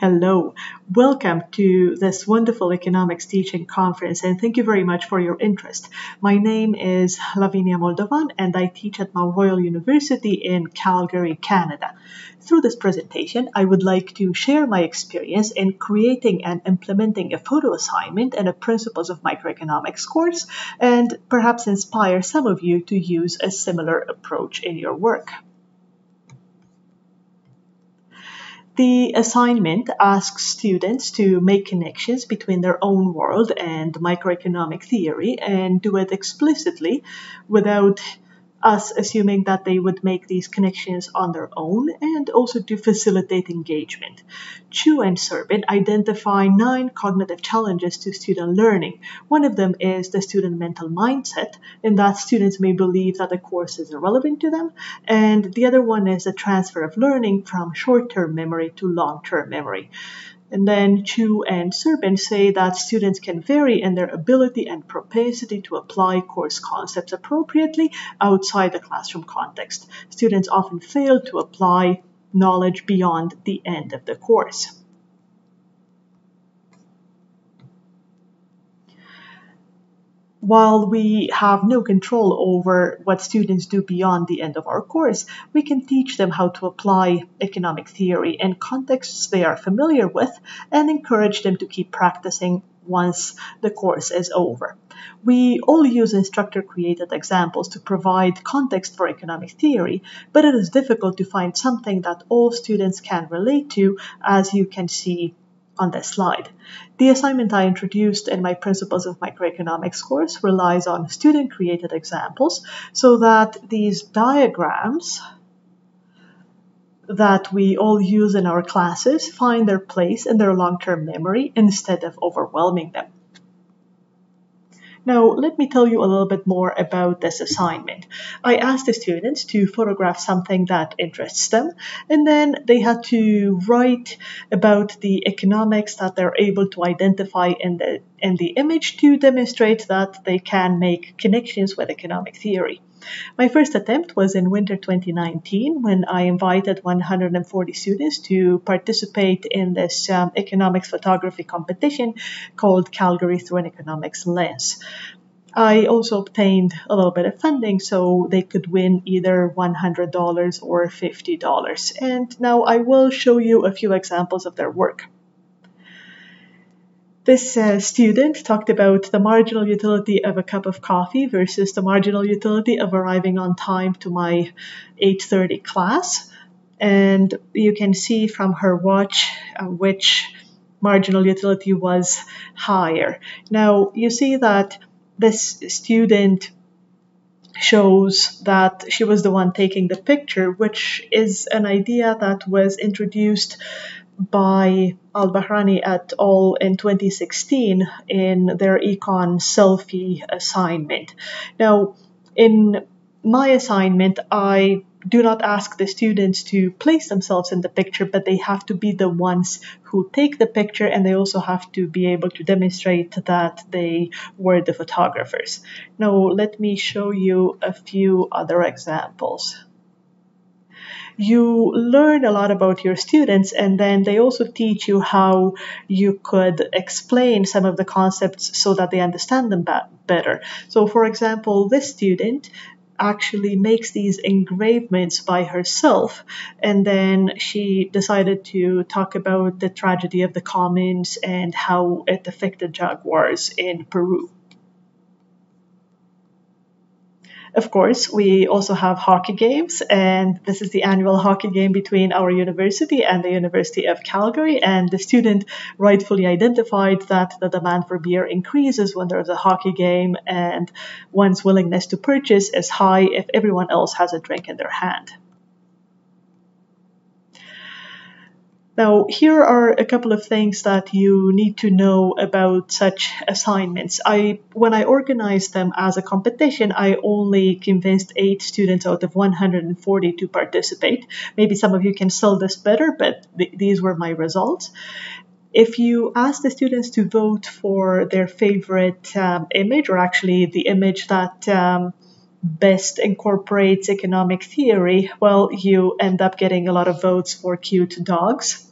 Hello, welcome to this wonderful economics teaching conference, and thank you very much for your interest. My name is Lavinia Moldovan, and I teach at Mount Royal University in Calgary, Canada. Through this presentation, I would like to share my experience in creating and implementing a photo assignment and a Principles of Microeconomics course, and perhaps inspire some of you to use a similar approach in your work. The assignment asks students to make connections between their own world and microeconomic theory and do it explicitly without us assuming that they would make these connections on their own and also to facilitate engagement. Chew and Cerbin identify nine cognitive challenges to student learning. One of them is the student mental mindset, in that students may believe that the course is irrelevant to them, and the other one is the transfer of learning from short term memory to long term memory. And then Chew and Cerbin say that students can vary in their ability and propensity to apply course concepts appropriately outside the classroom context. Students often fail to apply knowledge beyond the end of the course. While we have no control over what students do beyond the end of our course, we can teach them how to apply economic theory in contexts they are familiar with and encourage them to keep practicing once the course is over. We all use instructor created examples to provide context for economic theory, but it is difficult to find something that all students can relate to, as you can see on this slide. The assignment I introduced in my Principles of Microeconomics course relies on student-created examples so that these diagrams that we all use in our classes find their place in their long-term memory instead of overwhelming them. Now, let me tell you a little bit more about this assignment. I asked the students to photograph something that interests them, and then they had to write about the economics that they're able to identify in the, in the image to demonstrate that they can make connections with economic theory. My first attempt was in winter 2019 when I invited 140 students to participate in this um, economics photography competition called Calgary Through an Economics Lens. I also obtained a little bit of funding so they could win either $100 or $50. And now I will show you a few examples of their work. This uh, student talked about the marginal utility of a cup of coffee versus the marginal utility of arriving on time to my 8.30 class. And you can see from her watch uh, which marginal utility was higher. Now, you see that this student shows that she was the one taking the picture, which is an idea that was introduced by Al Bahrani et al. in 2016 in their econ selfie assignment. Now, in my assignment, I do not ask the students to place themselves in the picture, but they have to be the ones who take the picture and they also have to be able to demonstrate that they were the photographers. Now, let me show you a few other examples you learn a lot about your students and then they also teach you how you could explain some of the concepts so that they understand them better. So, for example, this student actually makes these engravements by herself. And then she decided to talk about the tragedy of the commons and how it affected jaguars in Peru. Of course, we also have hockey games, and this is the annual hockey game between our university and the University of Calgary. And the student rightfully identified that the demand for beer increases when there's a hockey game, and one's willingness to purchase is high if everyone else has a drink in their hand. Now, here are a couple of things that you need to know about such assignments. I, when I organized them as a competition, I only convinced eight students out of 140 to participate. Maybe some of you can sell this better, but th- these were my results. If you ask the students to vote for their favorite um, image, or actually the image that um, best incorporates economic theory, well, you end up getting a lot of votes for cute dogs.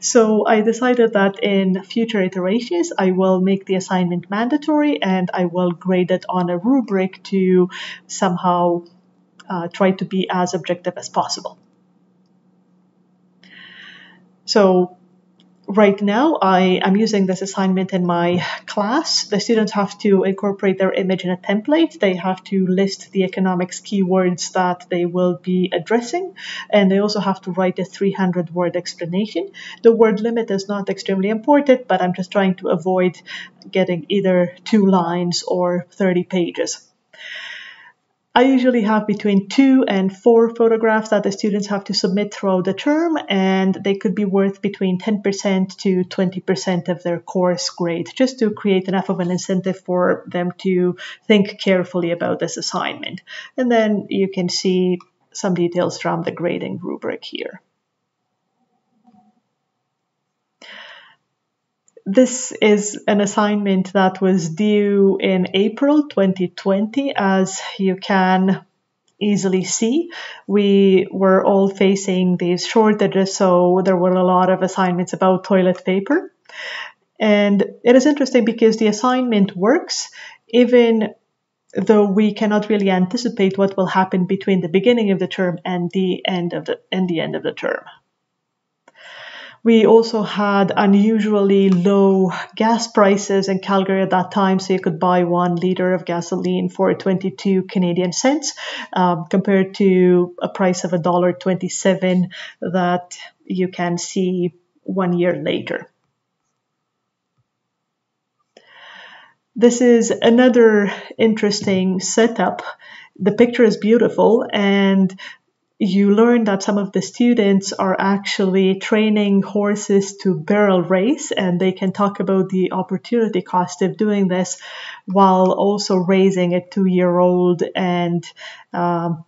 So I decided that in future iterations, I will make the assignment mandatory and I will grade it on a rubric to somehow uh, try to be as objective as possible. So right now I am using this assignment in my class. The students have to incorporate their image in a template. They have to list the economics keywords that they will be addressing, and they also have to write a 300 word explanation. The word limit is not extremely important, but I'm just trying to avoid getting either two lines or 30 pages. I usually have between two and four photographs that the students have to submit throughout the term, and they could be worth between 10% to 20% of their course grade, just to create enough of an incentive for them to think carefully about this assignment. And then you can see some details from the grading rubric here. This is an assignment that was due in April 2020, as you can easily see. We were all facing these shortages, so there were a lot of assignments about toilet paper. And it is interesting because the assignment works even though we cannot really anticipate what will happen between the beginning of the term and the end of the and the end of the term. We also had unusually low gas prices in Calgary at that time, so you could buy one liter of gasoline for 22 Canadian cents um, compared to a price of $1.27 that you can see one year later. This is another interesting setup. The picture is beautiful, and you learn that some of the students are actually training horses to barrel race and they can talk about the opportunity cost of doing this while also raising a two year old and um,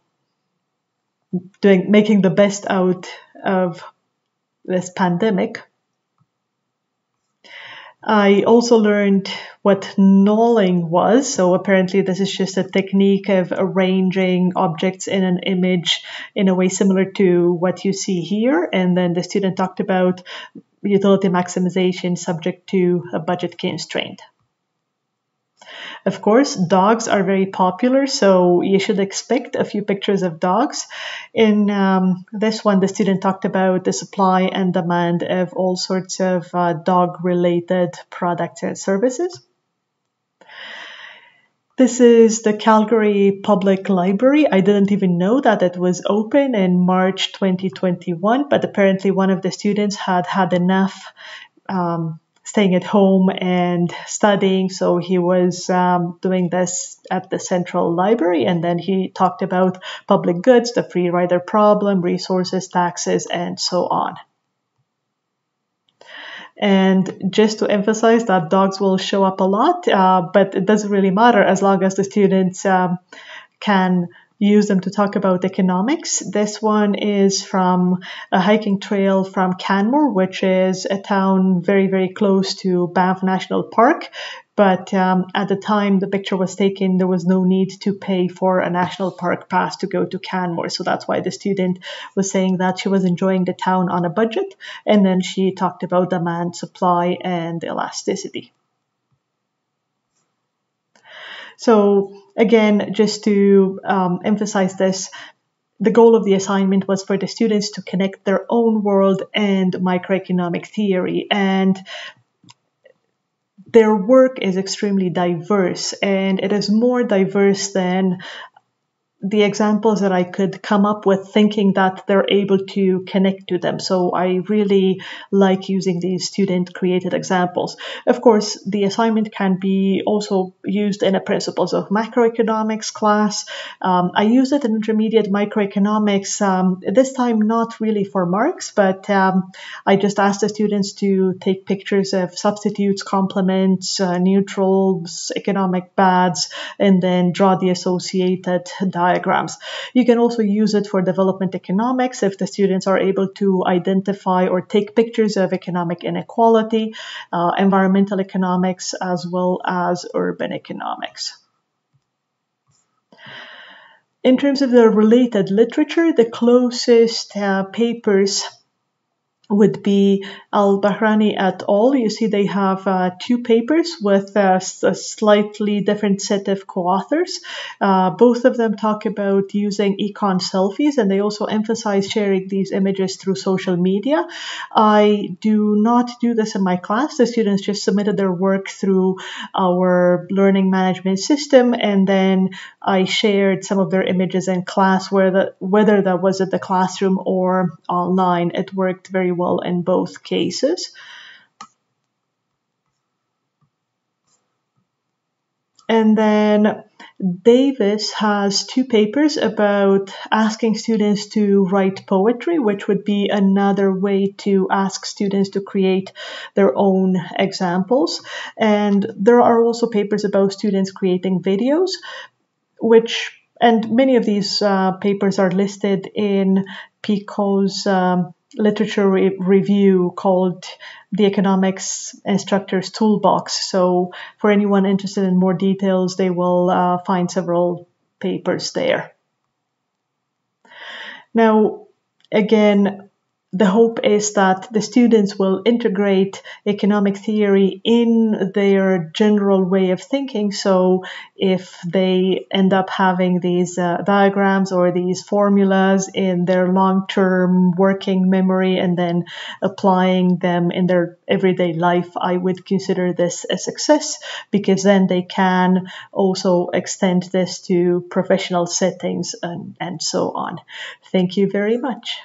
doing making the best out of this pandemic I also learned what knolling was. So apparently, this is just a technique of arranging objects in an image in a way similar to what you see here. And then the student talked about utility maximization subject to a budget constraint. Of course, dogs are very popular, so you should expect a few pictures of dogs. In um, this one, the student talked about the supply and demand of all sorts of uh, dog related products and services. This is the Calgary Public Library. I didn't even know that it was open in March 2021, but apparently one of the students had had enough um, staying at home and studying. So he was um, doing this at the Central Library, and then he talked about public goods, the free rider problem, resources, taxes, and so on. And just to emphasize that dogs will show up a lot, uh, but it doesn't really matter as long as the students um, can use them to talk about economics. This one is from a hiking trail from Canmore, which is a town very, very close to Banff National Park. But um, at the time the picture was taken, there was no need to pay for a national park pass to go to Canmore. So that's why the student was saying that she was enjoying the town on a budget. And then she talked about demand, supply, and elasticity. So again, just to um, emphasize this, the goal of the assignment was for the students to connect their own world and microeconomic theory. And their work is extremely diverse and it is more diverse than the examples that I could come up with thinking that they're able to connect to them. So I really like using these student created examples. Of course, the assignment can be also used in a principles of macroeconomics class. Um, I use it in intermediate microeconomics, um, this time not really for marks, but um, I just asked the students to take pictures of substitutes, complements, uh, neutrals, economic bads, and then draw the associated diagrams. You can also use it for development economics if the students are able to identify or take pictures of economic inequality, uh, environmental economics, as well as urban economics. In terms of the related literature, the closest uh, papers would be Al Bahrani et al. You see, they have uh, two papers with uh, a slightly different set of co authors. Uh, both of them talk about using econ selfies and they also emphasize sharing these images through social media. I do not do this in my class. The students just submitted their work through our learning management system and then I shared some of their images in class, whether, whether that was at the classroom or online. It worked very well in both cases. And then Davis has two papers about asking students to write poetry, which would be another way to ask students to create their own examples. And there are also papers about students creating videos, which and many of these uh, papers are listed in Picault's um, literature re- review called the Economics Instructor's Toolbox. So, for anyone interested in more details, they will uh, find several papers there. Now, again, the hope is that the students will integrate economic theory in their general way of thinking. So, if they end up having these uh, diagrams or these formulas in their long term working memory and then applying them in their everyday life, I would consider this a success because then they can also extend this to professional settings and, and so on. Thank you very much.